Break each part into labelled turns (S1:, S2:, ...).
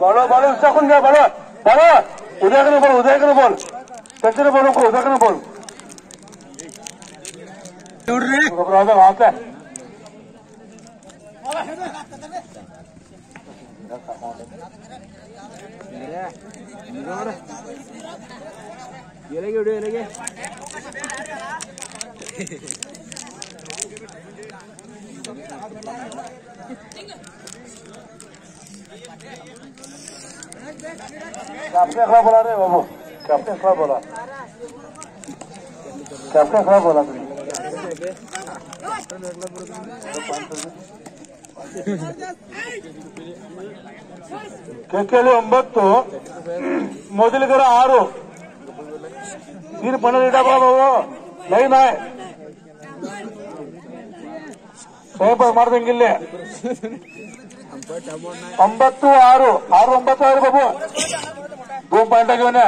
S1: বলো বলো তখন যা বলো বলো উদয় কেন বল উদয় কেন বল সচিন বলো উদয় কেন বল ঘবরাবে वहाँ
S2: पे ये लगे
S1: उड़े लगे Captain xilaf bo'ladi bobo. Captain xilaf bo'ladi. Captain xilaf bo'ladi. ಕೆಕೆಲಿ ಒಂಬತ್ತು ಮೊದಲಿಗರ ಆರು ನೀರು ಬಣ್ಣ ಇಡಬಾ ಬಾಬು ನೈ ನಾಯ್ ಸಾಹೇಬ ಮಾಡ್ದಂಗಿಲ್ಲೇ ಒಂಬತ್ತು ಆರು ಆರು ಒಂಬತ್ತು ಆರು ಬಾಬು. ದೂ ಪಾಯಿಂಟ್ ಆಗಿವನ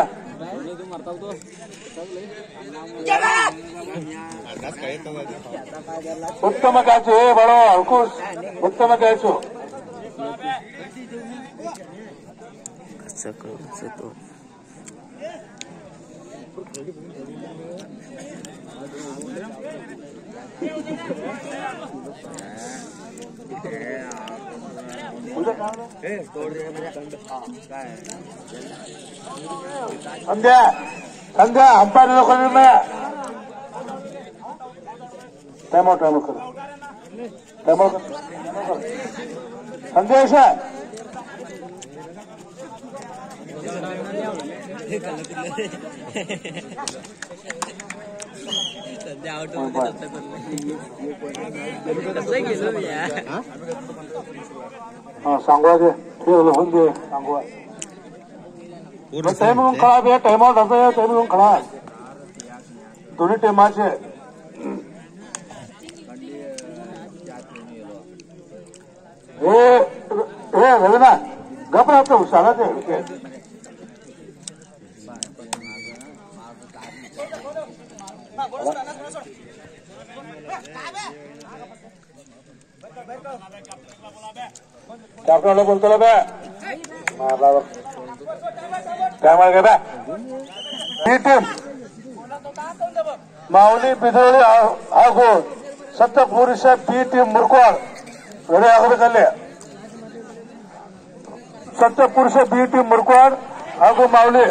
S1: ಉತ್ತಮ ಕ್ಯಾಚು ಏ ಬರೋ ಉತ್ತಮ catch Yeah. Sandhya Sandhya umpire लोक टाइम आउट टाइम आउट करो टाइम आउट संदेश
S2: सध्या आउट कसं गेलो मी
S1: सांगवायचे होऊन सांगवा टाईम म्हणून खळा या टायमावर जाता टाईम म्हणून खळा दोन्ही टेमाचे हे रवीना गप राहतो हुशारा ते विकेट डॉक्टरला बोलतो ना मारला काय मार बॅ टीम माऊली बिदवली आगोळ सत्य पुरुष पी टीम मुरकवाड वेळे आगोद कल्ले पुरुष बी टीम ಮುರ್ಕೋಡ್ ಹಾಗೂ माऊली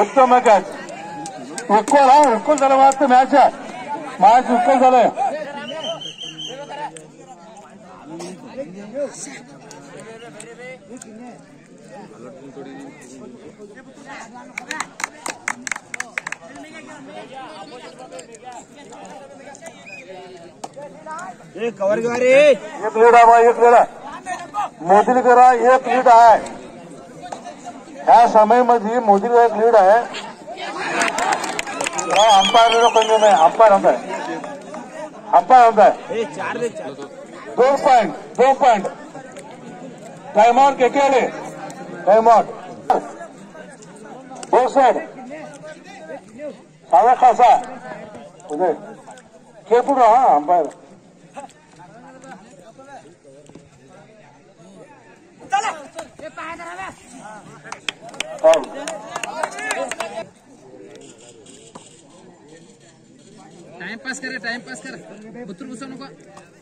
S1: उत्तम मॅच इक्वल हा झाला वाटतं मॅच मॅच इक्वल झालंय
S2: कवर घेऊ रे।
S1: एक लीड आहे बा, एक लीड है। मोदी आहे मोदीलकरा एक लीड आहे ह्या समयमध्ये मोदीला एक लीड है। अंपायर कमी नाही अंपायर म्हणताय अंपायर
S2: दे
S1: पॉइंट दोन पॉइंट टाइम आउट के केले टाइम आउट बोथ साइड साधा खासा उदय केपूर हा अंपायर
S2: कर टाइमपास कर बुतूर बसव नको बुतूर जाऊसच नको